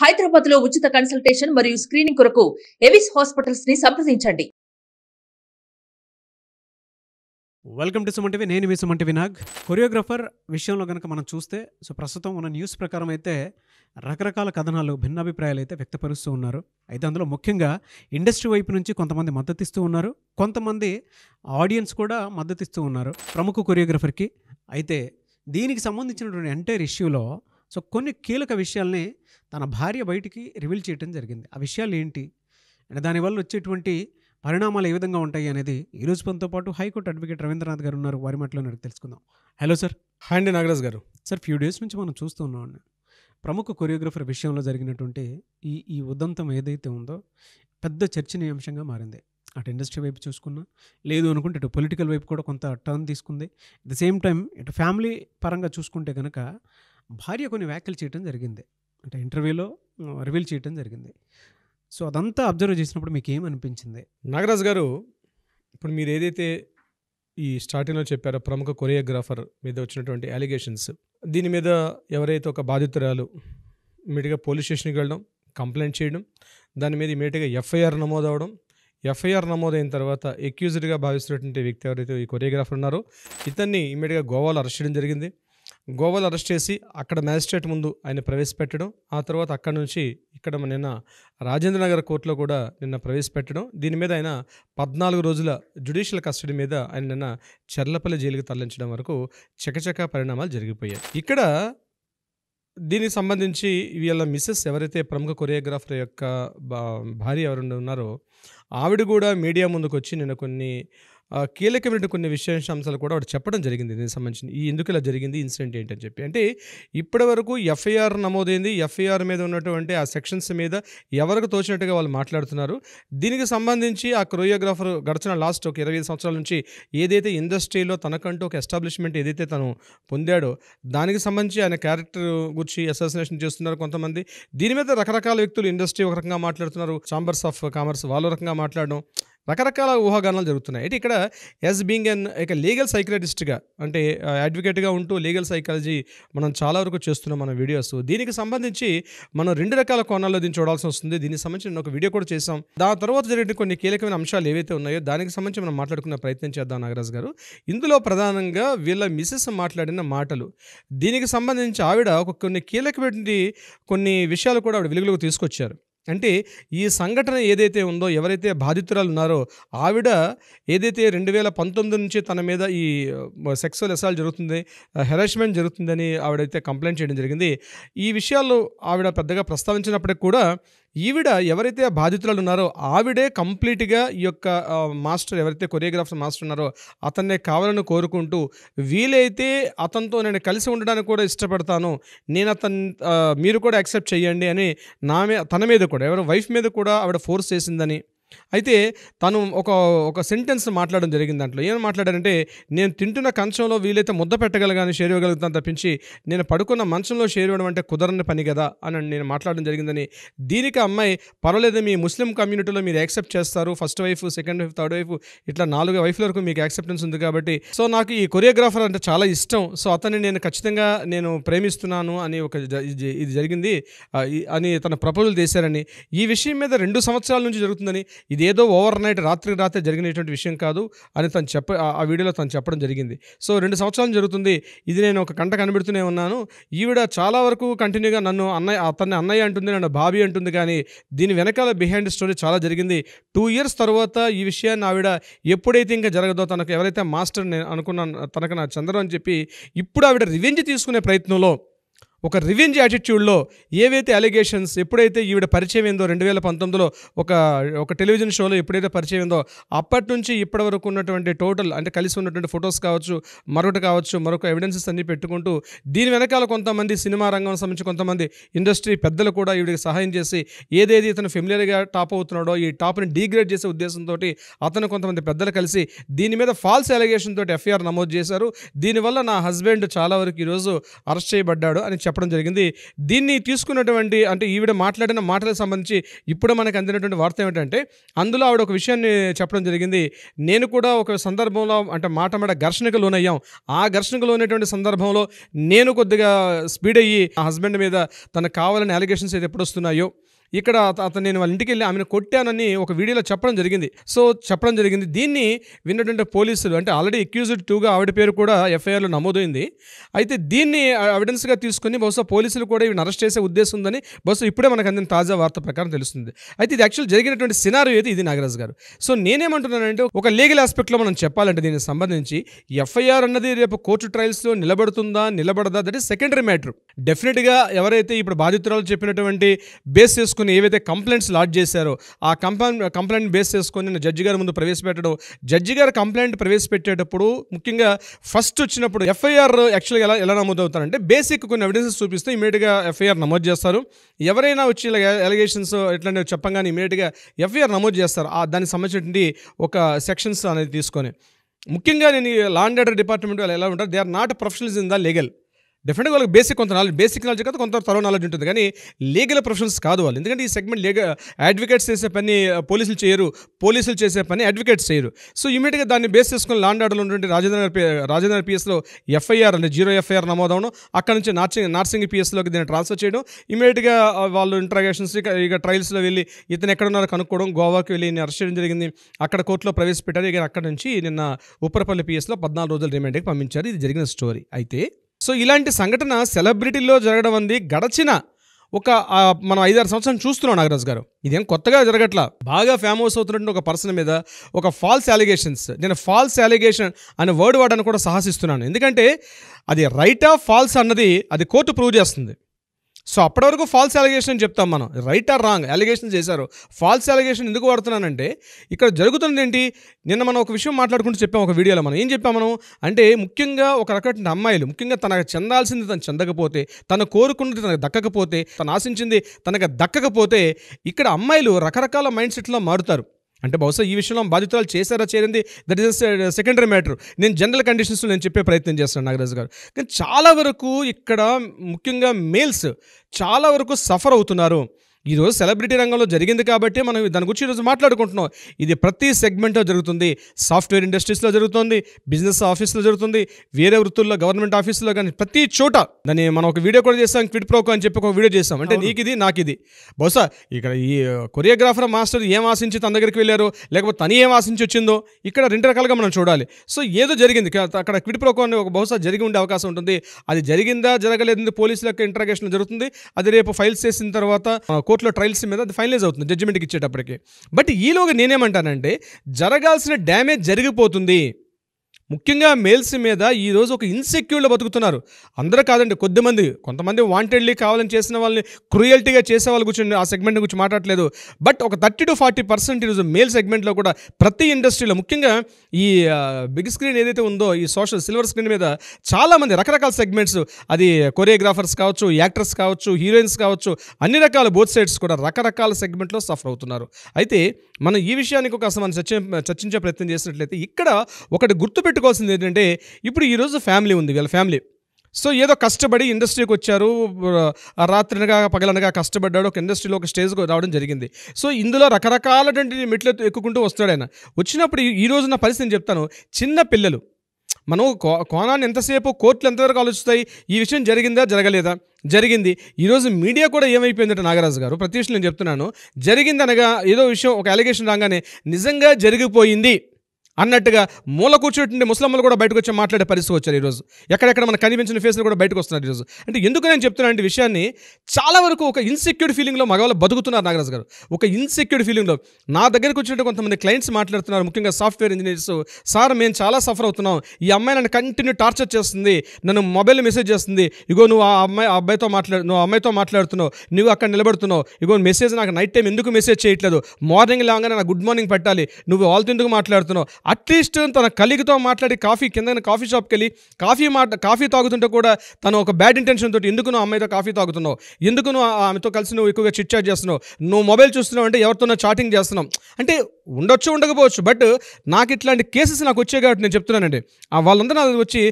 హైదరాబాద్లో ఉచిత కన్సల్టేషన్ మరియు స్క్రీనింగ్ కొరకు ఎవిస్ హాస్పిటల్స్ని సంప్రదించండి. Welcome to Suman TV. నేను మీ సుమన్ టీవీ నాగ్. కొరియోగ్రాఫర్ విషయంలో కనుక మనం చూస్తే సో ప్రస్తుతం ఉన్న న్యూస్ ప్రకారం అయితే రకరకాల కథనాలు భిన్నాభిప్రాయాలు అయితే వ్యక్తపరుస్తూ ఉన్నారు. అయితే అందులో ముఖ్యంగా ఇండస్ట్రీ వైపు నుంచి కొంతమంది మద్దతిస్తూ ఉన్నారు. కొంతమంది ఆడియన్స్ కూడా మద్దతిస్తూ ఉన్నారు ప్రముఖ కొరియోగ్రాఫర్కి. అయితే దీనికి సంబంధించినటువంటి ఎంటైర్ ఇష్యూలో సో కొన్ని కీలక విషయాల్ని తన భార్య బయటికి రివీల్ చేయడం జరిగింది. ఆ విషయాలు ఏంటి అండ్ దానివల్ల వచ్చేటువంటి పరిణామాలు ఏ విధంగా ఉంటాయి అనేది ఈ రోజు మనతో పాటు హైకోర్టు అడ్వకేట్ రవీంద్రనాథ్ గారు ఉన్నారు. వారి మాటలో నాకు తెలుసుకుందాం. Hello sir. హాయ్ అండి నాగరాజ్ గారు. సార్ ఫ్యూ డేస్ నుంచి మనం చూస్తూ ఉన్నాం. ప్రముఖ కొరియోగ్రఫర్ విషయంలో జరిగినటువంటి ఈ ఈ ఉదంతం ఏదైతే ఉందో పెద్ద చర్చనీయాంశంగా మారింది. అటు ఇండస్ట్రీ వైపు చూసుకున్నా లేదు అనుకుంటే ఇటు పొలిటికల్ వైపు కూడా కొంత టర్న్ తీసుకుంది. అట్ ద సేమ్ టైం ఇటు ఫ్యామిలీ పరంగా చూసుకుంటే కనుక భార్య కొన్ని వ్యాఖ్యలు చేయడం జరిగింది. అంటే ఇంటర్వ్యూలో రివీల్ చేయడం జరిగింది. సో అదంతా అబ్జర్వ్ చేసినప్పుడు మీకు ఏమనిపించింది నాగరాజ్ గారు ఇప్పుడు మీరు ఏదైతే ఈ స్టార్టింగ్లో చెప్పారో ప్రముఖ కొరియోగ్రాఫర్ మీద వచ్చినటువంటి అలిగేషన్స్ దీని మీద ఎవరైతే ఒక బాధితురాలు ఇమీడియట్గా పోలీస్ స్టేషన్కి వెళ్ళడం కంప్లైంట్ చేయడం దాని మీద ఇమీడియట్గా ఎఫ్ఐఆర్ నమోదవడం ఎఫ్ఐఆర్ నమోదైన తర్వాత ఎక్యూజ్డ్గా భావిస్తున్నటువంటి వ్యక్తి ఎవరైతే ఈ కొరియోగ్రాఫర్ ఉన్నారో ఇతన్ని ఇమీడియట్గా గోవాలో అరెస్ట్ చేయడం జరిగింది. గోవాలో అరెస్ట్ చేసి అక్కడ మ్యాజిస్ట్రేట్ ముందు ఆయన ప్రవేశపెట్టడం ఆ తర్వాత అక్కడ నుంచి ఇక్కడ నిన్న రాజేంద్ర నగర్ కోర్టులో కూడా నిన్న ప్రవేశపెట్టడం దీని మీద ఆయన పద్నాలుగు రోజుల జ్యుడిషియల్ కస్టడీ మీద ఆయన నిన్న చెర్లపల్లి జైలుకి తరలించడం వరకు చకచకా పరిణామాలు జరిగిపోయాయి. ఇక్కడ దీనికి సంబంధించి వీళ్ళ మిస్సెస్ ఎవరైతే ప్రముఖ కొరియోగ్రాఫర్ యొక్క భార్య ఎవరు ఉన్నారో ఆవిడ కూడా మీడియా ముందుకు వచ్చి నిన్న కొన్ని కీలకమైన కొన్ని విశేషాంశాలు కూడా వాడు చెప్పడం జరిగింది దీనికి సంబంధించి ఈ ఎందుకు ఇలా జరిగింది ఇన్సిడెంట్ ఏంటని చెప్పి. అంటే ఇప్పటి వరకు ఎఫ్ఐఆర్ నమోదైంది ఎఫ్ఐఆర్ మీద ఉన్నటువంటి ఆ సెక్షన్స్ మీద ఎవరికి తోచినట్టుగా వాళ్ళు మాట్లాడుతున్నారు. దీనికి సంబంధించి ఆ కొరియోగ్రాఫర్ గడిచిన లాస్ట్ ఒక ఇరవై ఐదు సంవత్సరాల నుంచి ఏదైతే ఇండస్ట్రీలో తనకంటూ ఒక ఎస్టాబ్లిష్మెంట్ ఏదైతే తను పొందాడో దానికి సంబంధించి ఆయన క్యారెక్టర్ గురించి అసోసినేషన్ చేస్తున్నారు కొంతమంది. దీని మీద రకరకాల వ్యక్తులు ఇండస్ట్రీ ఒక రకంగా మాట్లాడుతున్నారు. చాంబర్స్ ఆఫ్ కామర్స్ వాళ్ళు రకంగా మాట్లాడడం. రకరకాల ఊహాగానాలు జరుగుతున్నాయి. అయితే ఇక్కడ యాజ్ బీయింగ్ అన్ ఇక లీగల్ సైకలజిస్ట్గా అంటే అడ్వకేట్గా ఉంటూ లీగల్ సైకాలజీ మనం చాలా వరకు చేస్తున్నాం మన వీడియోస్. దీనికి సంబంధించి మనం రెండు రకాల కోణాల్లో దీన్ని చూడాల్సి వస్తుంది. దీనికి సంబంధించి నేను ఒక వీడియో కూడా చేసాం దాని తర్వాత జరిగిన కొన్ని కీలకమైన అంశాలు ఏవైతే ఉన్నాయో దానికి సంబంధించి మనం మాట్లాడుకునే ప్రయత్నం చేద్దాం నాగరాజ్ గారు. ఇందులో ప్రధానంగా వీళ్ళ మిస్సెస్ మాట్లాడిన మాటలు. దీనికి సంబంధించి ఆవిడ ఒక కొన్ని కీలకమైన కొన్ని విషయాలు కూడా ఆవిడ వెలుగులోకి తీసుకొచ్చారు. అంటే ఈ సంఘటన ఏదైతే ఉందో ఎవరైతే బాధితురాలు ఉన్నారో ఆవిడ ఏదైతే రెండు వేల పంతొమ్మిది నుంచి తన మీద ఈ సెక్సువల్ అసాల్ట్ జరుగుతుంది హెరాస్మెంట్ జరుగుతుందని ఆవిడైతే కంప్లైంట్ చేయడం జరిగింది. ఈ విషయాల్లో ఆవిడ పెద్దగా ప్రస్తావించినప్పటికి కూడా ఈవిడ ఎవరైతే బాధితురాలు ఉన్నారో ఆవిడే కంప్లీట్గా ఈ యొక్క మాస్టర్ ఎవరైతే కొరియోగ్రాఫర్ మాస్టర్ ఉన్నారో అతన్నే కావాలని కోరుకుంటూ వీలైతే అతనితో నేను కలిసి ఉండడానికి కూడా ఇష్టపడతాను. నేను అతను మీరు కూడా యాక్సెప్ట్ చేయండి అని నా మీద తన మీద కూడా ఎవరు వైఫ్ మీద కూడా ఆవిడ ఫోర్స్ చేసిందని అయితే తను ఒక ఒక సెంటెన్స్ మాట్లాడడం జరిగింది దాంట్లో. ఏమని మాట్లాడారంటే నేను తింటున్న కంచంలో వీలైతే ముద్ద పెట్టగలగాని షేర్ ఇవ్వగలుగుతాను తప్పించి నేను పడుకున్న మంచంలో షేర్ ఇవ్వడం అంటే కుదరని పని కదా అని నేను మాట్లాడడం జరిగిందని. దీనికి అమ్మాయి పర్వాలేదు మీ ముస్లిం కమ్యూనిటీలో మీరు యాక్సెప్ట్ చేస్తారు. First wife second wife third wife ఇట్లా నాలుగు వైఫ్ల వరకు మీకు యాక్సెప్టెన్స్ ఉంది కాబట్టి. సో నాకు ఈ కొరియోగ్రాఫర్ అంటే చాలా ఇష్టం. సో అతన్ని నేను ఖచ్చితంగా నేను ప్రేమిస్తున్నాను అని ఒక జ- ఇది ఇది జరిగింది. అని తన ప్రపోజల్ చేశారని. ఈ విషయం మీద రెండు సంవత్సరాల నుంచి జరుగుతుందని ఇదేదో ఓవర్ నైట్ రాత్రికి రాత్రి జరిగినటువంటి విషయం కాదు అని తను చెప్ప ఆ- ఆ వీడియోలో తను చెప్పడం జరిగింది. సో రెండు సంవత్సరాలు జరుగుతుంది. ఇది నేను ఒక కంట కనిపెడుతూనే ఉన్నాను. ఈవిడ చాలా వరకు కంటిన్యూగా నన్ను అన్నయ్య అతన్ని అన్నయ్య అంటుంది నన్ను బాబీ అంటుంది కానీ దీని వెనకాల బిహైండ్ స్టోరీ చాలా జరిగింది. టూ ఇయర్స్ తర్వాత ఈ విషయాన్ని ఆవిడ ఎప్పుడైతే ఇంకా జరగదో తనకు ఎవరైతే మాస్టర్ నేను అనుకున్నాను తనకు నా చంద్రం అని చెప్పి ఇప్పుడు ఆవిడ రివెంజ్ తీసుకునే ప్రయత్నంలో ఒక రివెంజ్ యాటిట్యూడ్లో ఏవైతే అలిగేషన్స్ ఎప్పుడైతే ఈవిడ పరిచయం ఏందో రెండు వేల పంతొమ్మిదిలో ఒక ఒక టెలివిజన్ షోలో ఎప్పుడైతే పరిచయం ఏందో అప్పటి నుంచి ఇప్పటి వరకు ఉన్నటువంటి టోటల్ అంటే కలిసి ఉన్నటువంటి ఫొటోస్ కావచ్చు మరొకటి కావచ్చు మరొక ఎవిడెన్సెస్ అన్ని పెట్టుకుంటూ దీని వెనకాల కొంతమంది సినిమా రంగం సంబంధించి కొంతమంది ఇండస్ట్రీ పెద్దలు కూడా ఈవిడికి సహాయం చేసి ఏదేది ఇతను ఫెమిలియర్గా టాప్ అవుతున్నాడో ఈ టాప్ని డీగ్రేడ్ చేసే ఉద్దేశంతో అతను కొంతమంది పెద్దలు కలిసి దీని మీద ఫాల్స్ అలిగేషన్ తోటి ఎఫ్ఐఆర్ నమోదు చేశారు. దీనివల్ల నా హస్బెండ్ చాలా వరకు ఈరోజు అరెస్ట్ చేయబడ్డాడు అని చెప్పారు చెప్పడం జరిగింది. దీన్ని తీసుకున్నటువంటి అంటే ఈవిడ మాట్లాడిన మాటలకు సంబంధించి ఇప్పుడు మనకు అందినటువంటి వార్త ఏమిటంటే అందులో ఆవిడ ఒక విషయాన్ని చెప్పడం జరిగింది. నేను కూడా ఒక సందర్భంలో అంటే మాట మాట ఘర్షణకు లోనయ్యాం. ఆ ఘర్షణకు లోనేటువంటి సందర్భంలో నేను కొద్దిగా స్పీడ్ అయ్యి ఆ హస్బెండ్ మీద తనకు కావాలని అలిగేషన్స్ అయితే ఎప్పుడు వస్తున్నాయో ఇక్కడ అతను నేను వాళ్ళ ఇంటికి వెళ్ళి ఆమెను కొట్టానని ఒక వీడియోలో చెప్పడం జరిగింది. సో చెప్పడం జరిగింది. దీన్ని విన్నటువంటి పోలీసులు అంటే ఆల్రెడీ అక్యూజ్డ్ టూగా ఆవిడ పేరు కూడా ఎఫ్ఐఆర్లో నమోదైంది. అయితే దీన్ని ఎవిడెన్స్గా తీసుకుని బహుశా పోలీసులు కూడా ఇవి అరెస్ట్ చేసే ఉద్దేశం ఉందని బహుశా ఇప్పుడే మనకు అందిన తాజా వార్త ప్రకారం తెలుస్తుంది. అయితే ఇది యాక్చువల్ జరిగినటువంటి సినారియో అయితే ఇది నాగరాజ్ గారు. సో నేనేమంటున్నానంటే ఒక లీగల్ ఆస్పెక్ట్లో మనం చెప్పాలంటే దీనికి సంబంధించి ఎఫ్ఐఆర్ అన్నది రేపు కోర్టు ట్రయల్స్లో నిలబడుతుందా నిలబడదా? దట్ ఈస్ సెకండరీ మ్యాటర్ డెఫినెట్గా ఎవరైతే ఇప్పుడు బాధితురాలు చెప్పినటువంటి బేస్ చేసుకుని ఏవైతే కంప్లైంట్స్ లాడ్జ్ చేశారో ఆ కంప్లైంట్ కంప్లైంట్ బేస్ చేసుకొని నేను జడ్జి గారి ముందు ప్రవేశపెట్టడం. జడ్జి గారు కంప్లైంట్ ప్రవేశపెట్టేటప్పుడు ముఖ్యంగా ఫస్ట్ వచ్చినప్పుడు ఎఫ్ఐఆర్ యాక్చువల్గా ఎలా ఎలా నమోదవుతారంటే బేసిక్ కొన్ని ఎవిడెన్సెస్ చూపిస్తే ఇమీడియట్గా ఎఫ్ఐఆర్ నమోదు చేస్తారు. ఎవరైనా వచ్చి ఇలా ఎలిగేషన్స్ ఎట్లాంటివి చెప్పంగానే ఇమీడియట్గా ఎఫ్ఐఆర్ నమోదు చేస్తారు. ఆ దానికి సంబంధించినటువంటి ఒక సెక్షన్స్ అనేది తీసుకొని. ముఖ్యంగా నేను లా అండ్ ఆర్డర్ డిపార్ట్మెంట్ వాళ్ళు ఎలా ఉంటారు they are not professionals in the legal డెఫినెట్గా వాళ్ళకి బేసిక్ కొంత నాలెడ్జ్ బేసిక్ నాలెడ్జ్ కాదు కొంత తరవ నాలెడ్జ్ ఉంటుంది. కానీ లీగల్ ప్రొఫెషన్స్ కాదు వాళ్ళు. ఎందుకంటే ఈ సెగ్మెంట్ లీగల్ అడ్వకేట్స్ చేసే పని పోలీసులు చేయరు. పోలీసులు చేసే పని అడ్వకేట్స్ చేయరు. సో ఇమీడియట్గా దాన్ని బేస్ చేసుకుని లాండ్ ఆర్డర్లో ఉన్నటువంటి రాజేంద్ర రాజేంద్ర పిఎస్లో ఎఫ్ఐఆర్ అంటే జీరో ఎఫ్ఐఆర్ నమోదవడం అక్కడ నుంచి నార్సింగ్ నార్సింగ్ పిఎస్లోకి దీన్ని ట్రాన్స్ఫర్ చేయడం ఇమీడియట్గా వాళ్ళు ఇంట్రాగేషన్స్ ఇక ట్రయల్స్లో వెళ్ళి ఇతను ఎక్కడ ఉన్నారో కనుక్కోవడం గోవాకి వెళ్ళి అరెస్ట్ చేయడం జరిగింది. అక్కడ కోర్టులో ప్రవేశపెట్టారు. ఇక అక్కడ నుంచి నిన్న ఉప్పరపల్లి పిఎస్లో పద్నాలుగు రోజులు రిమాండ్కి పంపించారు. ఇది జరిగిన స్టోరీ అయితే సో ఇలాంటి సంఘటన సెలబ్రిటీల్లో జరగడం అంది. గడచిన ఒక మనం ఐదారు సంవత్సరం చూస్తున్నాం నాగరాజ్ గారు. ఇదేం కొత్తగా జరగట్లా? బాగా ఫేమస్ అవుతున్నటువంటి ఒక పర్సన్ మీద ఒక ఫాల్స్ అలిగేషన్స్ నేను ఫాల్స్ అలిగేషన్ అనే వర్డ్ వాడని కూడా సాహసిస్తున్నాను. ఎందుకంటే అది రైట్ ఆఫ్ ఫాల్స్ అన్నది అది కోర్టు ప్రూవ్ చేస్తుంది. సో అప్పటి వరకు ఫాల్స్ అలిగేషన్ అని చెప్తాం మనం. రైట్ ఆర్ రాంగ్ అలిగేషన్ చేశారు. ఫాల్స్ అలిగేషన్ ఎందుకు వాడుతున్నానంటే ఇక్కడ జరుగుతుంది ఏంటి? నిన్న మనం ఒక విషయం మాట్లాడుకుంటూ చెప్పాం ఒక వీడియోలో మనం. ఏం చెప్పాం మనం? అంటే ముఖ్యంగా ఒక రకమైన అమ్మాయిలు ముఖ్యంగా తనకు చెందాల్సింది తను చెందకపోతే తను కోరుకున్నది తనకు దక్కకపోతే తను ఆశించింది తనకు దక్కకపోతే ఇక్కడ అమ్మాయిలు రకరకాల మైండ్ సెట్లో మారుతారు. అంటే బహుశా ఈ విషయంలో బాధితురాలు చేశారా చేరింది? దట్ ఈస్ సెకండరీ మ్యాటర్ నేను జనరల్ కండిషన్స్లో నేను చెప్పే ప్రయత్నం చేస్తాను నాగరాజు గారు. కానీ చాలా వరకు ఇక్కడ ముఖ్యంగా మేల్స్ చాలా వరకు సఫర్ అవుతున్నారు. ఈరోజు సెలబ్రిటీ రంగంలో జరిగింది కాబట్టి మనం దాని గురించి ఈరోజు మాట్లాడుకుంటున్నాం. ఇది ప్రతి సెగ్మెంట్లో జరుగుతుంది. సాఫ్ట్వేర్ ఇండస్ట్రీస్లో జరుగుతుంది బిజినెస్ ఆఫీస్లో జరుగుతుంది వేరే వృత్తుల్లో గవర్నమెంట్ ఆఫీసులో కానీ ప్రతి చోట దాన్ని మనం ఒక వీడియో కూడా చేస్తాం క్విట్ ప్రోకో అని చెప్పి ఒక వీడియో చేస్తాం అంటే నీకు ఇది నాకు ఇది బహుశా ఇక్కడ ఈ కొరియోగ్రాఫర్ మాస్టర్ ఏం ఆశించి తన దగ్గరికి వెళ్ళారో? లేకపోతే తను ఏం ఆశించి వచ్చిందో? ఇక్కడ రెండు రకాలుగా మనం చూడాలి. సో ఏదో జరిగింది. అక్కడ క్విట్ ప్రోకో అని ఒక బహుశా జరిగి ఉండే అవకాశం ఉంటుంది. అది జరిగిందా జరగలేదు పోలీసుల యొక్క ఇంట్రాగేషన్ జరుగుతుంది. అది రేపు ఫైల్స్ చేసిన తర్వాత కోర్టులో ట్రయల్స్ మీద అది ఫైనలైజ్ అవుతుంది జడ్జిమెంట్కి ఇచ్చేటప్పటికి. బట్ ఈలోగా నేనేమంటానంటే జరగాల్సిన డ్యామేజ్ జరిగిపోతుంది. ముఖ్యంగా మేల్స్ మీద ఈరోజు ఒక ఇన్సెక్యూర్లో బతుకుతున్నారు. అందరూ కాదండి కొద్దిమంది. కొంతమంది వాంటెడ్లీ కావాలని చేసిన వాళ్ళని క్రూయల్టీగా చేసే వాళ్ళ గురించి ఆ సెగ్మెంట్ గురించి మాట్లాడలేదు బట్ ఒక థర్టీ టు ఫార్టీ పర్సెంట్ ఈరోజు మేల్ సెగ్మెంట్లో కూడా ప్రతి ఇండస్ట్రీలో ముఖ్యంగా ఈ బిగ్ స్క్రీన్ ఏదైతే ఉందో ఈ సోషల్ సిల్వర్ స్క్రీన్ మీద చాలామంది రకరకాల సెగ్మెంట్స్ అది కొరియోగ్రాఫర్స్ కావచ్చు యాక్టర్స్ కావచ్చు హీరోయిన్స్ కావచ్చు అన్ని రకాల బోత్ సైడ్స్ కూడా రకరకాల సెగ్మెంట్లో సఫర్ అవుతున్నారు. అయితే మనం ఈ విషయానికి ఒక మనం చర్చ చర్చించే ప్రయత్నం చేసినట్లయితే ఇక్కడ ఒకటి గుర్తుపెట్టుకోవాల్సింది ఏంటంటే ఇప్పుడు ఈరోజు ఫ్యామిలీ ఉంది వీళ్ళ ఫ్యామిలీ. సో ఏదో కష్టపడి ఇండస్ట్రీకి వచ్చారు రాత్రినగా పగలనగా కష్టపడ్డాడు ఒక ఇండస్ట్రీలో ఒక స్టేజ్కి రావడం జరిగింది. సో ఇందులో రకరకాలటువంటి మెట్లు ఎక్కుకుంటూ వస్తాడు ఆయన. వచ్చినప్పుడు ఈ- రోజున పరిస్థితి చెప్తాను. చిన్న పిల్లలు మనం కో- కోణాన్ని ఎంతసేపు కోర్టులు ఎంతవరకు ఆలోచిస్తాయి? ఈ విషయం జరిగిందా జరగలేదా? జరిగింది. ఈరోజు మీడియా కూడా ఏమైపోయిందంటే నాగరాజు గారు ప్రతి విషయం నేను చెప్తున్నాను. జరిగిందనగా ఏదో విషయం ఒక అలిగేషన్ రాగానే నిజంగా జరిగిపోయింది. అన్నట్టుగా మూల కూర్చుంటే ముస్లింలు కూడా బయటకు వచ్చి మాట్లాడే పరిస్థితి వచ్చారు ఈరోజు. ఎక్కడెక్కడ మనకు కనిపించిన ఫేస్లు కూడా బయటకు వస్తున్నారు ఈరోజు. అంటే ఎందుకు నేను చెప్తున్నాను విషయాన్ని చాలా వరకు ఒక ఇన్సెక్యూర్ ఫీలింగ్లో మగవాళ్ళు బతుకుతున్నారు నాగరాజు గారు. ఒక ఇన్సెక్యూర్ ఫీలింగ్లో నా దగ్గరకు వచ్చినట్టు కొంతమంది క్లయింట్స్ మాట్లాడుతున్నారు. ముఖ్యంగా సాఫ్ట్వేర్ ఇంజనీర్స్ సార్ మేము చాలా సఫర్ అవుతున్నాం. ఈ అమ్మాయి నన్ను కంటిన్యూ టార్చర్ చేస్తుంది. నన్ను మొబైల్ మెసేజ్ చేస్తుంది. ఇగో నువ్వు ఆ అమ్మాయి ఆ అబ్బాయితో మాట్లాడు నువ్వు అమ్మాయితో మాట్లాడుతున్నావు. నువ్వు అక్కడ నిలబడుతున్నావు. ఇగో మెసేజ్ నాకు నైట్ టైం ఎందుకు మెసేజ్ చేయట్లేదు? మార్నింగ్ లాగానే నాకు గుడ్ మార్నింగ్ పెట్టాలి. నువ్వు వాళ్ళతో ఎందుకు మాట్లాడుతున్నావు? అట్లీస్ట్ తన కలిగితో మాట్లాడి కాఫీ కింద కాఫీ షాప్కి వెళ్ళి కాఫీ మాట కాఫీ తాగుతుంటే కూడా తను ఒక బ్యాడ్ ఇంటెన్షన్ తోటి ఎందుకు నువ్వు అమ్మాయితో కాఫీ తాగుతున్నావు? ఎందుకు నువ్వు ఆమెతో కలిసి నువ్వు ఎక్కువగా చిట్ చాట్ చేస్తున్నావు? నువ్వు మొబైల్ చూస్తున్నావు అంటే ఎవరితోనో చాటింగ్ చేస్తున్నావు? అంటే ఉండొచ్చు ఉండకపోవచ్చు బట్ నాకు ఇట్లాంటి కేసెస్ నాకు వచ్చాయి కాబట్టి నేను చెప్తున్నానండి. ఆ వాళ్ళందరూ నాకు వచ్చి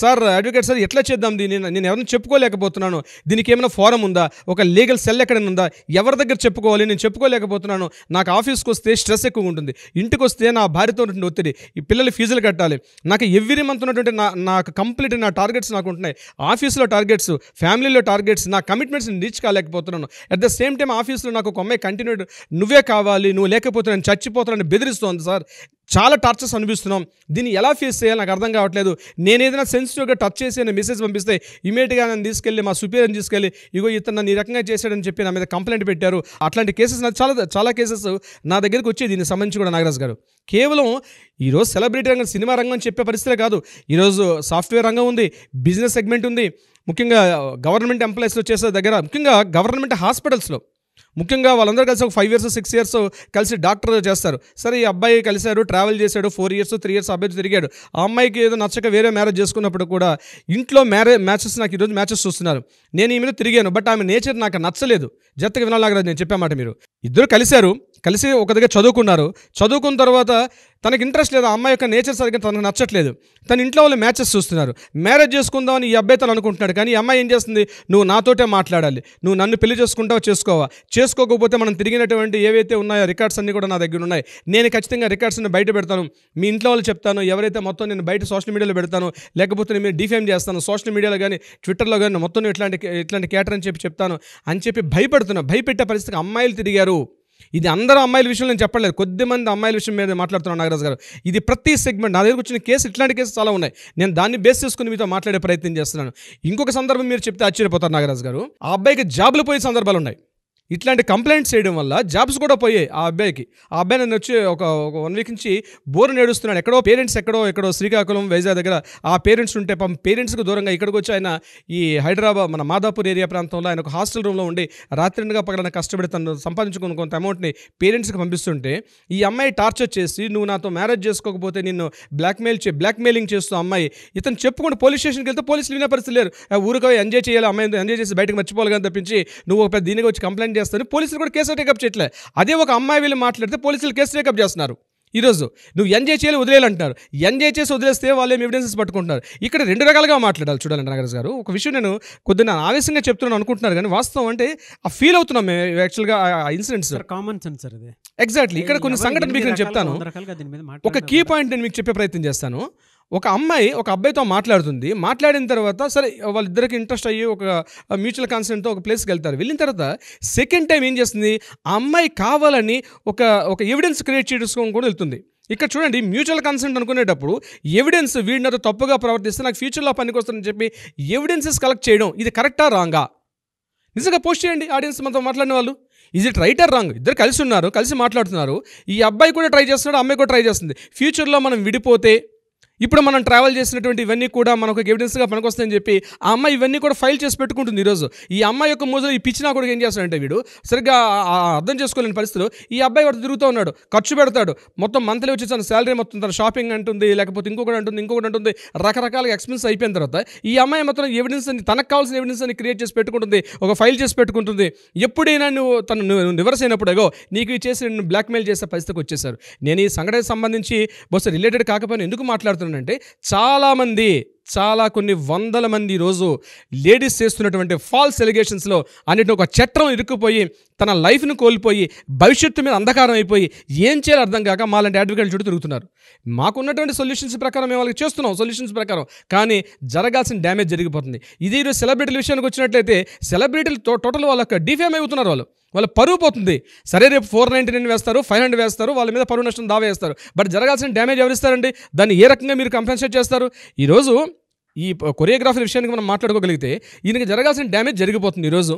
సార్ అడ్వకేట్ సార్ ఎట్లా చేద్దాం? దీన్ని నేను ఎవరిని చెప్పుకోలేకపోతున్నాను. దీనికి ఏమైనా ఫారం ఉందా? ఒక లీగల్ సెల్ ఎక్కడైనా ఉందా? ఎవరి దగ్గర చెప్పుకోవాలి? నేను చెప్పుకోలేకపోతున్నాను. నాకు ఆఫీస్కి వస్తే స్ట్రెస్ ఎక్కువ ఉంటుంది. ఇంటికి వస్తే నా భార్యతో ఉన్నటువంటి ఒత్తిడి. ఈ పిల్లలు ఫీజులు కట్టాలి. నాకు ఎవ్రీ మంత్ ఉన్నటువంటి నా నాకు కంప్లీట్ నా టార్గెట్స్ నాకు ఉంటున్నాయి. ఆఫీస్లో టార్గెట్స్ ఫ్యామిలీలో టార్గెట్స్ నా కమిట్మెంట్స్ రీచ్ కాలేకపోతున్నాను. అట్ ద సేమ్ టైం ఆఫీస్లో నాకు ఒక అమ్మాయి కంటిన్యూ నువ్వే కావాలి నువ్వు లేకపోతే నేను చచ్చిపోతానని బెదిరిస్తోంది సార్. చాలా టార్చర్స్ అనిపిస్తున్నాం దీన్ని ఎలా ఫేస్ చేయాలి నాకు అర్థం కావట్లేదు. నేను ఏదైనా సెన్సిటివ్గా టచ్ చేసి నేను మెసేజ్ పంపిస్తే ఇమీడియట్గా నన్ను తీసుకెళ్ళి మా సుపీరియర్ని తీసుకెళ్ళి ఇగో ఇతను నన్ను ఈ రకంగా చేశాడని చెప్పి నా మీద కంప్లైంట్ పెట్టారు. అట్లాంటి కేసెస్ నాకు చాలా చాలా కేసెస్ నా దగ్గరికి వచ్చి దీనికి సంబంధించి కూడా నాగరాజ్ గారు. కేవలం ఈరోజు సెలబ్రిటీ రంగం సినిమా రంగం అని చెప్పే పరిస్థితే కాదు. ఈరోజు సాఫ్ట్వేర్ రంగం ఉంది బిజినెస్ సెగ్మెంట్ ఉంది. ముఖ్యంగా గవర్నమెంట్ ఎంప్లాయీస్లో చేసే దగ్గర ముఖ్యంగా గవర్నమెంట్ హాస్పిటల్స్లో ముఖ్యంగా వాళ్ళందరూ కలిసి ఒక ఫైవ్ ఇయర్స్ సిక్స్ ఇయర్స్ కలిసి డాక్టర్ చేస్తారు. సరే ఈ అబ్బాయి కలిశారు ట్రావెల్ చేశాడు ఫోర్ ఇయర్స్ త్రీ ఇయర్స్ అబ్బాయి తిరిగాడు. ఆ అమ్మాయికి ఏదో నచ్చక వేరే మ్యారేజ్ చేసుకున్నప్పుడు కూడా ఇంట్లో మ్యారేజ్ మ్యాచెస్ నాకు ఈరోజు మ్యాచెస్ చూస్తున్నారు. నేను ఈమెను తిరిగాను బట్ ఆమె నేచర్ నాకు నచ్చలేదు. జత్తగా వినాలి నేను చెప్పామాట మీరు. ఇద్దరు కలిశారు కలిసి ఒక దగ్గర చదువుకున్నారు. చదువుకున్న తర్వాత తనకి ఇంట్రెస్ట్ లేదు ఆ అమ్మాయి యొక్క నేచర్ సరిగ్గా తనకు నచ్చట్లేదు. తన ఇంట్లో వాళ్ళు మ్యాచెస్ చూస్తున్నారు. మ్యారేజ్ చేసుకుందామని ఈ అబ్బాయి తను అనుకుంటున్నాడు కానీ ఈ అమ్మాయి ఏం చేస్తుంది? నువ్వు నాతోటే మాట్లాడాలి. నువ్వు నన్ను పెళ్ళి చేసుకుంటావా చేసుకోవా? చేసుకోకపోతే మనం తిరిగినటువంటి ఏవైతే ఉన్నాయో రికార్డ్స్ అన్నీ కూడా నా దగ్గర ఉన్నాయి. నేను ఖచ్చితంగా రికార్డ్స్ని బయట పెడతాను. మీ ఇంట్లో వాళ్ళు చెప్తాను ఎవరైతే మొత్తం నేను బయట సోషల్ మీడియాలో పెడతాను లేకపోతే నేను డిఫేమ్ చేస్తాను సోషల్ మీడియాలో కానీ ట్విట్టర్లో కానీ మొత్తం ఇట్లాంటి ఇట్లాంటి క్యాటర్ అని చెప్పి చెప్తాను. అని చెప్పి భయపడుతున్నా. భయపెట్టే పరిస్థితి అమ్మాయిలు తిరిగారు. ఇది అందరూ అమ్మాయిల విషయంలో నేను చెప్పలేదు. కొద్దిమంది అమ్మాయిల విషయం మీద మాట్లాడుతున్నాను నాగరాజు గారు. ఇది ప్రతి సెగ్మెంట్. నా దగ్గర వచ్చిన కేసు ఇట్లాంటి కేసు చాలా ఉన్నాయి. నేను దాన్ని బేస్ చేసుకుని మీతో మాట్లాడే ప్రయత్నం చేస్తున్నాను. ఇంకొక సందర్భం మీరు చెప్తే ఆశ్చర్యపోతారు నాగరాజు గారు. ఆ అబ్బాయికి జాబులు పోయే సందర్భాలు ఉన్నాయి. ఇట్లాంటి కంప్లైంట్స్ చేయడం వల్ల జాబ్స్ కూడా పోయాయి ఆ అబ్బాయికి. ఆ అబ్బాయి నన్ను వచ్చి ఒక వన్ వీక్ నుంచి బోర్ నేడుస్తున్నాడు. ఎక్కడో పేరెంట్స్ ఎక్కడో ఎక్కడో శ్రీకాకుళం వైజాగ్ దగ్గర ఆ పేరెంట్స్ ఉంటే పాపం పేరెంట్స్కి దూరంగా ఇక్కడికి వచ్చి ఆయన ఈ హైదరాబాద్ మన మాదాపూర్ ఏరియా ప్రాంతంలో ఆయన ఒక హాస్టల్ రూమ్లో ఉండి రాత్రిగా పగలన కష్టపడి తను సంపాదించుకున్న కొంత అమౌంట్ని పేరెంట్స్కి పంపిస్తుంటే ఈ అమ్మాయి టార్చర్ చేసి నువ్వు నాతో మ్యారేజ్ చేసుకోకపోతే నిన్ను బ్లాక్మెయిల్ చే బ్లాక్మెయిలింగ్ చేస్తూ అమ్మాయి. ఇతను చెప్పుకుంటూ పోలీస్ స్టేషన్కి వెళ్తే పోలీసులు వినే పరిస్థితి లేరు ఊరికో ఎంజాయ్ చేయాలి అమ్మాయి ఎంజాయ్ చేసి బయటకు మర్చిపోవాలి కానీ తప్పించి నువ్వు ఒక పెద్ద దీనికి వచ్చి కంప్లైంట్ చేస్తాను పోలీసులు కూడా కేసు టేకప్ చేయట్లే. అదే ఒక అమ్మాయి వీళ్ళు మాట్లాడితే పోలీసులు కేసు టేకప్ చేస్తున్నారు. ఈరోజు నువ్వు ఎంజాయ్ చేయాలి వదిలేయాలంటున్నారు. ఎంజాయ్ చేసి వదిలేస్తే వాళ్ళు ఏం ఎవిడెన్సెస్ పట్టుకుంటున్నారు? ఇక్కడ రెండు రకాలుగా మాట్లాడాలి చూడాలి నాగరాజు గారు. ఒక విషయం నేను కొద్దిగా ఆవేశంగా చెప్తున్నాను అనుకుంటున్నారు కానీ వాస్తవం అంటే ఆ ఫీల్ అవుతున్నాం మేము యాక్చువల్గా ఆ incidents sir common sense exactly ఇక్కడ కొన్ని ఎవరు సంఘటనలు మీకు నేను చెప్తాను. ఒక కీ పాయింట్ నేను మీకు చెప్పే ప్రయత్నం చేస్తాను. ఒక అమ్మాయి ఒక అబ్బాయితో మాట్లాడుతుంది. మాట్లాడిన తర్వాత సరే వాళ్ళిద్దరికి ఇంట్రెస్ట్ అయ్యి ఒక మ్యూచువల్ కాన్సెంట్తో ఒక ప్లేస్కి వెళ్తారు. వెళ్ళిన తర్వాత సెకండ్ టైం ఏం చేస్తుంది? ఆ అమ్మాయి కావాలని ఒక ఒక ఎవిడెన్స్ క్రియేట్ చేసుకొని కూడా వెళ్తుంది. ఇక్కడ చూడండి మ్యూచువల్ కన్సెంట్ అనుకునేటప్పుడు ఎవిడెన్స్ వీడి నాతో తప్పుగా ప్రవర్తిస్తే నాకు ఫ్యూచర్లో పనికొస్తుందని చెప్పి ఎవిడెన్సెస్ కలెక్ట్ చేయడం ఇది కరెక్టా రాంగా? నిజంగా పోస్ట్ చేయండి ఆడియన్స్ మనతో మాట్లాడిన వాళ్ళు. Is it right or wrong ఇద్దరు కలిసి ఉన్నారు కలిసి మాట్లాడుతున్నారు. ఈ అబ్బాయి కూడా ట్రై చేస్తున్నాడు అమ్మాయి కూడా ట్రై చేస్తుంది. ఫ్యూచర్లో మనం విడిపోతే ఇప్పుడు మనం ట్రావెల్ చేసినటువంటి ఇవన్నీ కూడా మనకు ఎవిడెన్స్గా పనికొస్తాయని చెప్పి ఆ అమ్మాయి ఇవన్నీ కూడా ఫైల్ చేసి పెట్టుకుంటుంది ఈరోజు. ఈ అమ్మాయి యొక్క మోజులో ఈ పిచ్చినా కూడా ఏం చేస్తాడంటే వీడు సరిగ్గా అర్థం చేసుకోలేని పరిస్థితిలో ఈ అబ్బాయి వాడు తిరుగుతూ ఉన్నాడు ఖర్చు పెడతాడు. మొత్తం మంత్లీ వచ్చి తన శాలరీ మొత్తం తన షాపింగ్ అంటుంది లేకపోతే ఇంకొకటి అంటుంది ఇంకొకటి అంటుంది. రకరకాల ఎక్స్పెన్స్ అయిపోయిన తర్వాత ఈ అమ్మాయి మొత్తం ఎవిడెన్స్ అని తనకు కావాల్సిన ఎవిడెన్స్ అని క్రియేట్ చేసి పెట్టుకుంటుంది ఒక ఫైల్ చేసి పెట్టుకుంటుంది. ఎప్పుడైనా నువ్వు తను నువ్వు అయినప్పుడు నీకు చేసి నేను బ్లాక్మెయిల్ చేసే పరిస్థితికి వచ్చేసారు నేను ఈ సంఘటనకు సంబంధించి బహుశా రిలేటెడ్ కాకపోయినా ఎందుకు మాట్లాడుతున్నాను? మాట్లాడుతున్నానంటే చాలామంది చాలా కొన్ని వందల మంది ఈరోజు లేడీస్ చేస్తున్నటువంటి ఫాల్స్ ఎలిగేషన్స్లో అన్నిటిని ఒక చట్టం ఇరుక్కుపోయి తన లైఫ్ను కోల్పోయి భవిష్యత్తు మీద అంధకారం అయిపోయి ఏం చేయాలో అర్థం కాక మాలాంటి అడ్వకేట్లు చుట్టూ తిరుగుతున్నారు. మాకున్నటువంటి సొల్యూషన్స్ ప్రకారం మేము వాళ్ళకి చేస్తున్నాం సొల్యూషన్స్ ప్రకారం. కానీ జరగాల్సిన డ్యామేజ్ జరిగిపోతుంది. ఇది ఈరోజు సెలబ్రిటీల విషయానికి వచ్చినట్లయితే సెలబ్రిటీలు టోటల్ వాళ్ళకి డిఫేమ్ అవుతున్నారు వాళ్ళు. వాళ్ళ పరువు పోతుంది. సరే రేపు ఫోర్ నైంటీ నైన్ వేస్తారు ఫైవ్ హండ్రెడ్ వేస్తారు వాళ్ళ మీద పరువు నష్టం దావా వేస్తారు బట్ జరగాల్సిన డ్యామేజ్ ఎవరిస్తారండి? దాన్ని ఏ రకంగా మీరు కంపెన్సేట్ చేస్తారు? ఈరోజు ఈ కొరియోగ్రాఫర్ విషయానికి మనం మాట్లాడుకోగలిగితే ఈయనకి జరగాల్సిన డ్యామేజ్ జరిగిపోతుంది ఈరోజు.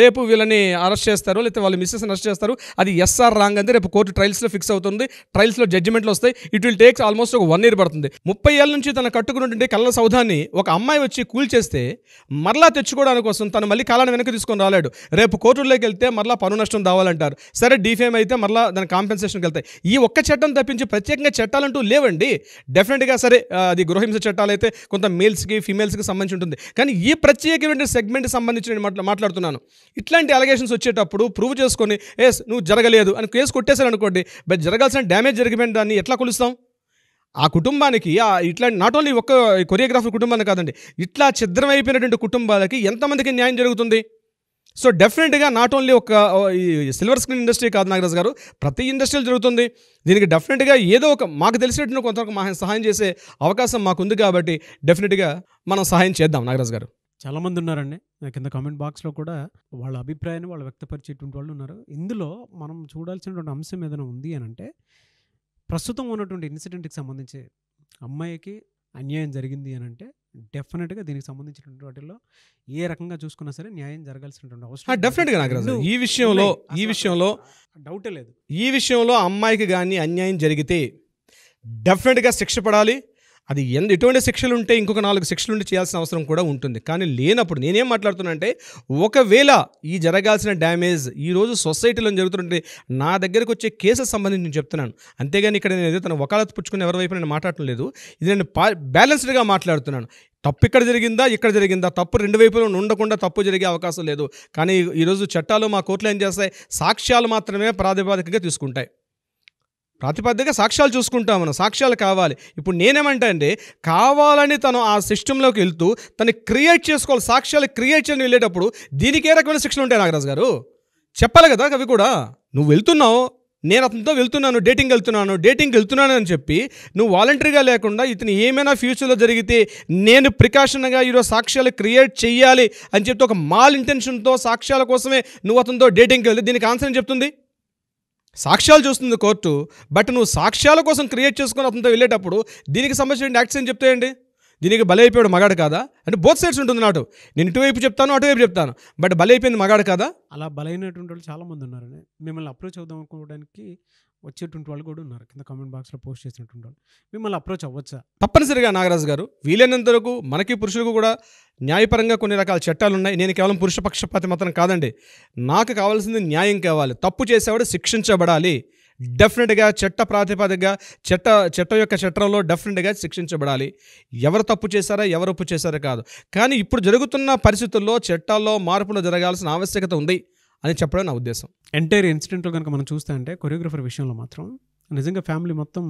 రేపు వీళ్ళని అరెస్ట్ చేస్తారు లేకపోతే వాళ్ళ మిస్సెస్ అరెస్ట్ చేస్తారు అది ఎస్ఆర్ రాంగ్ అంటే రేపు కోర్టు ట్రయల్స్లో ఫిక్స్ అవుతుంది. ట్రయల్స్లో జడ్జిమెంట్లు వస్తాయి. ఇట్ విల్ టేక్స్ ఆల్మోస్ట్ ఒక వన్ ఇయర్ పడుతుంది. ముప్పై ఏళ్ళ నుంచి తన కట్టుకున్నటువంటి కళ్ళ సౌధాన్ని ఒక అమ్మాయి వచ్చి కూల్ చేస్తే మరలా తెచ్చుకోవడానికి కోసం తను మళ్ళీ కాలాన్ని వెనక్కి తీసుకొని రాలేడు. రేపు కోర్టుల్లోకి వెళ్తే మరలా పన్ను నష్టం దావాలంటారు. సరే డిఫేమ్ అయితే మరలా దాని కాంపెన్సేషన్కి వెళ్తాయి. ఈ ఒక్క చట్టం తప్పించి ప్రత్యేకంగా చట్టాలంటూ లేవండి. డెఫినెట్గా సరే అది గృహహింస చట్టాలు అయితే కొంత మేల్స్కి ఫీమేల్స్కి సంబంధించి ఉంటుంది. కానీ ఈ ప్రత్యేకమైన సెగ్మెంట్కి సంబంధించిన మాట్లాడుతున్నాను. ఇట్లాంటి అలిగేషన్స్ వచ్చేటప్పుడు ప్రూవ్ చేసుకొని ఎస్ నువ్వు జరగలేదు అని కేసు కొట్టేశారు అనుకోండి బట్ జరగాల్సిన డ్యామేజ్ జరిగిపోయిన దాన్ని ఎట్లా కొలుస్తాం? ఆ కుటుంబానికి ఆ నాట్ ఓన్లీ ఒక్క కొరియోగ్రాఫర్ కుటుంబాన్ని కాదండి ఇట్లా ఛిద్రం అయిపోయినటువంటి కుటుంబాలకి ఎంతమందికి న్యాయం జరుగుతుంది? సో డెఫినెట్గా నాట్ ఓన్లీ ఒక ఈ సిల్వర్ స్క్రీన్ ఇండస్ట్రీ కాదు నాగరాజ్ గారు ప్రతి ఇండస్ట్రీలో జరుగుతుంది. దీనికి డెఫినెట్గా ఏదో ఒక మాకు తెలిసినట్టు కొంత మా సహాయం చేసే అవకాశం మాకుంది కాబట్టి డెఫినెట్గా మనం సహాయం చేద్దాం నాగరాజ్ గారు. చాలామంది ఉన్నారండి. నా కింద కామెంట్ బాక్స్లో కూడా వాళ్ళ అభిప్రాయాన్ని వాళ్ళు వ్యక్తపరిచేటువంటి వాళ్ళు ఉన్నారు. ఇందులో మనం చూడాల్సినటువంటి అంశం ఏదైనా ఉంది అని అంటే ప్రస్తుతం ఉన్నటువంటి ఇన్సిడెంట్కి సంబంధించి అమ్మాయికి అన్యాయం జరిగింది అని అంటే డెఫినెట్గా దీనికి సంబంధించినటువంటి వాటిల్లో ఏ రకంగా చూసుకున్నా సరే న్యాయం జరగాల్సినటువంటి అవసరం డెఫినెట్గా నాగరాజ్ గారు ఈ విషయంలో ఈ విషయంలో డౌటే లేదు. ఈ విషయంలో అమ్మాయికి కానీ అన్యాయం జరిగితే డెఫినెట్గా శిక్ష పడాలి. అది ఎంత ఎటువంటి శిక్షలు ఉంటే ఇంకొక నాలుగు శిక్షలు ఉండి చేయాల్సిన అవసరం కూడా ఉంటుంది. కానీ లేనప్పుడు నేనేం మాట్లాడుతున్నానంటే ఒకవేళ ఈ జరగాల్సిన డ్యామేజ్ ఈరోజు సొసైటీలో జరుగుతుంటే నా దగ్గరకు వచ్చే కేసెస్ సంబంధించి నేను చెప్తున్నాను. అంతేగాని ఇక్కడ నేను ఏదో తన వకాలత్ పుచ్చుకుని ఎవరి వైపు నేను మాట్లాడటం లేదు. ఇది నేను బ్యాలెన్స్డ్గా మాట్లాడుతున్నాను. తప్పు ఇక్కడ జరిగిందా ఇక్కడ జరిగిందా? తప్పు రెండు వైపులో ఉండకుండా తప్పు జరిగే అవకాశం లేదు. కానీ ఈరోజు చట్టాలు మా కోర్టులు ఏం చేస్తాయి? సాక్ష్యాలు మాత్రమే ప్రాతిపాదికగా తీసుకుంటాయి. ప్రాతిపదికగా సాక్ష్యాలు చూసుకుంటాం మనం సాక్ష్యాలు కావాలి. ఇప్పుడు నేనేమంటా అంటే కావాలని తను ఆ సిస్టంలోకి వెళ్తూ తను క్రియేట్ చేసుకోవాలి సాక్ష్యాలు క్రియేట్ చేయని వెళ్ళేటప్పుడు దీనికి ఏ రకమైన శిక్షలు ఉంటాయి నాగరాజు గారు? చెప్పాలి కదా అవి కూడా నువ్వు వెళ్తున్నావు నేను అతనితో వెళ్తున్నాను డేటింగ్ వెళ్తున్నాను డేటింగ్ వెళ్తున్నాను అని చెప్పి నువ్వు వాలంటరీగా లేకుండా ఇతను ఏమైనా ఫ్యూచర్లో జరిగితే నేను ప్రికాషన్గా ఈరోజు సాక్ష్యాలు క్రియేట్ చేయాలి అని చెప్తే ఒక మాల్ ఇంటెన్షన్తో సాక్ష్యాల కోసమే నువ్వు అతనితో డేటింగ్కి వెళ్తే దీనికి ఆన్సర్ ఏం చెప్తుంది? సాక్ష్యాలు చూస్తుంది కోర్టు బట్ నువ్వు సాక్ష్యాల కోసం క్రియేట్ చేసుకుని అతనితో వెళ్ళేటప్పుడు దీనికి సంబంధించిన యాక్ట్స్ ఏం చెప్తాయండి? దీనికి బలైపోయాడు మగాడు కాదా? అంటే బోత్ సైడ్స్ ఉంటుంది నాటు. నేను ఇటువైపు చెప్తాను అటువైపు చెప్తాను. బట్ బలైపోయింది మగాడు కాదా? అలా బలైనటువంటి వాళ్ళు చాలామంది ఉన్నారని మిమ్మల్ని అప్రోచ్ అవుదాం అనుకోవడానికి వచ్చేటువంటి వాళ్ళు కూడా ఉన్నారు. కింద కామెంట్ బాక్స్లో పోస్ట్ చేసినటువంటి వాళ్ళు. మిమ్మల్ని అప్రోచ్ అవ్వచ్చా? తప్పనిసరిగా నాగరాజు గారు వీలైనంత వరకు మనకి పురుషులకు కూడా న్యాయపరంగా కొన్ని రకాల చట్టాలు ఉన్నాయి నేను కేవలం పురుష పక్షపాతి మాత్రం కాదండి. నాకు కావాల్సింది న్యాయం కావాలి. తప్పు చేసేవాడు శిక్షించబడాలి. డెఫినెట్గా చట్ట ప్రాతిపదికగా చట్ట చట్టం యొక్క చట్టంలో డెఫినెట్గా శిక్షించబడాలి. ఎవరు తప్పు చేశారా ఎవరు ఒప్పు చేశారా కాదు. కానీ ఇప్పుడు జరుగుతున్న పరిస్థితుల్లో చట్టాల్లో మార్పులు జరగాల్సిన ఆవశ్యకత ఉంది. అని చెప్పడం నా ఉద్దేశం. ఎంటైర్ ఇన్సిడెంట్లో కనుక మనం చూస్తే అంటే కొరియోగ్రఫర్ విషయంలో మాత్రం నిజంగా ఫ్యామిలీ మొత్తం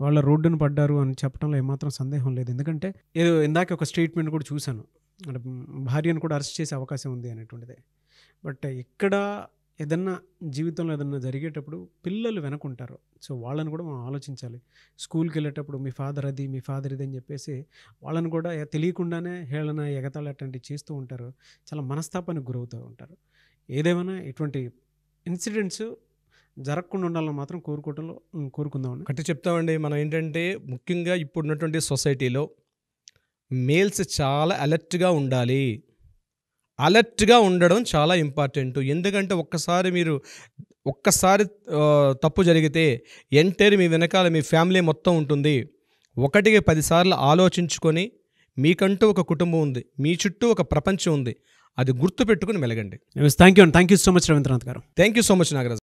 వాళ్ళ రోడ్డును పడ్డారు అని చెప్పడంలో ఏమాత్రం సందేహం లేదు. ఎందుకంటే ఏదో ఇందాక ఒక స్టేట్మెంట్ కూడా చూశాను. అంటే భార్యను కూడా అరెస్ట్ చేసే అవకాశం ఉంది అనేటువంటిది. బట్ ఇక్కడ ఏదన్నా జీవితంలో ఏదన్నా జరిగేటప్పుడు పిల్లలు వెనకుంటారు. సో వాళ్ళని కూడా మనం ఆలోచించాలి. స్కూల్కి వెళ్ళేటప్పుడు మీ ఫాదర్ అది మీ ఫాదర్ ఇది అని చెప్పేసి వాళ్ళని కూడా తెలియకుండానే హేళన ఎగతాళి అట్లాంటివి చేస్తూ ఉంటారు. చాలా మనస్తాపానికి గురవుతూ ఉంటారు. ఏదేమైనా ఇటువంటి ఇన్సిడెంట్స్ జరగకుండా ఉండాలని మాత్రం కోరుకోవటంలో కోరుకుందాం కోరుకుందామండి. చెప్తామండి. మనం ఏంటంటే ముఖ్యంగా ఇప్పుడున్నటువంటి సొసైటీలో మేల్స్ చాలా అలర్ట్గా ఉండాలి. అలర్ట్గా ఉండడం చాలా ఇంపార్టెంట్. ఎందుకంటే ఒక్కసారి మీరు ఒక్కసారి తప్పు జరిగితే ఎంటైర్ మీ వెనకాల మీ ఫ్యామిలీ మొత్తం ఉంటుంది. ఒకటికి పదిసార్లు ఆలోచించుకొని మీకంటూ ఒక కుటుంబం ఉంది. మీ చుట్టూ ఒక ప్రపంచం ఉంది. అది గుర్తు పెట్టుకుని మెలగండి థ్యాంక్ యూ అండి thank you so much Ravindranath garu. Thank you so much Nagaraj.